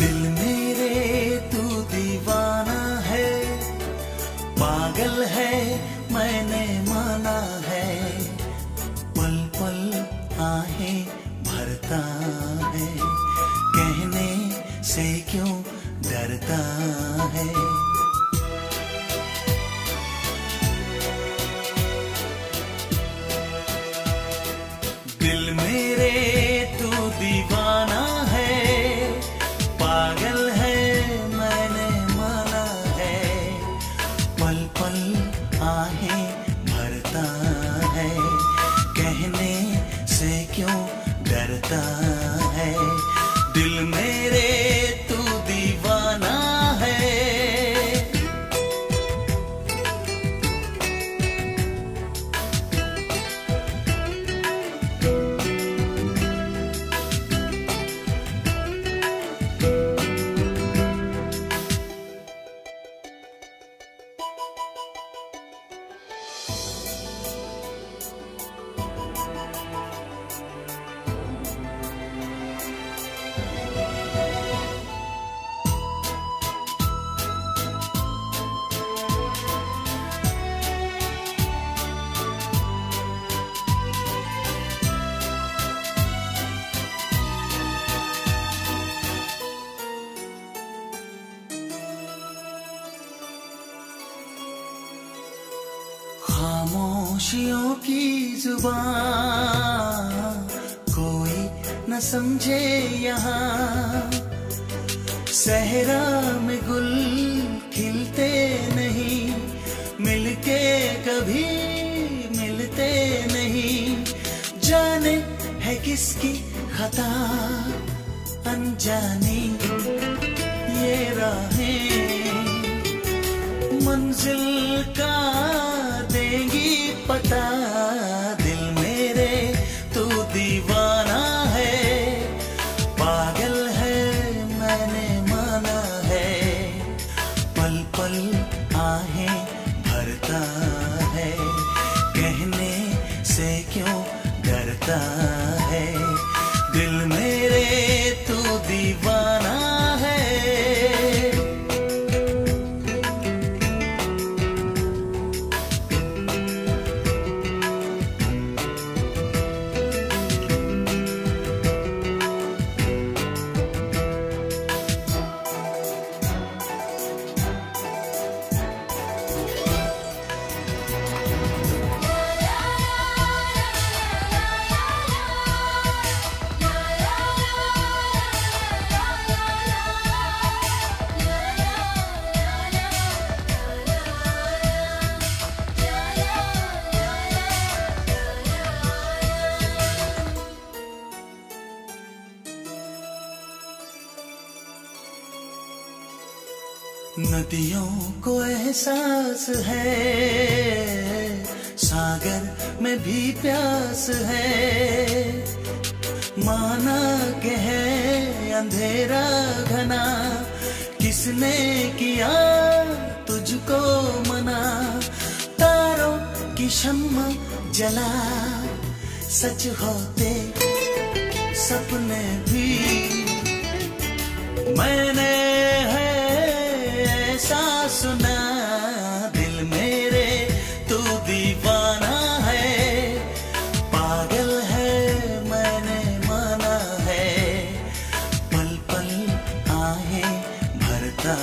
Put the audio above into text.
दिल मेरे, तू दीवाना है। पागल है, मैंने माना है। पल पल आहे भरता है। कहने से क्यों डरता है? से क्यों डरता है? दिल मेरे खामोशियों की ज़ुबान, कोई न समझे यहाँ। सहरा में गुल खिलते नहीं, मिलके कभी मिलते नहीं। जाने है किसकी खता अनजानी, ये राहें। मंजिल का पता दिल मेरे, तू दीवाना है। पागल है, मैंने माना है। पल पल आहे भरता है। कहने से क्यों डरता है? नदियों को एहसास है। सागर में भी प्यास है। माना के है अंधेरा घना। किसने किया तुझको मना? तारों की शम्मा जला। सच होते सपने भी। मैंने है सुना, दिल मेरे, तू दीवाना है। पागल है, मैंने माना है। पल पल आए, भरता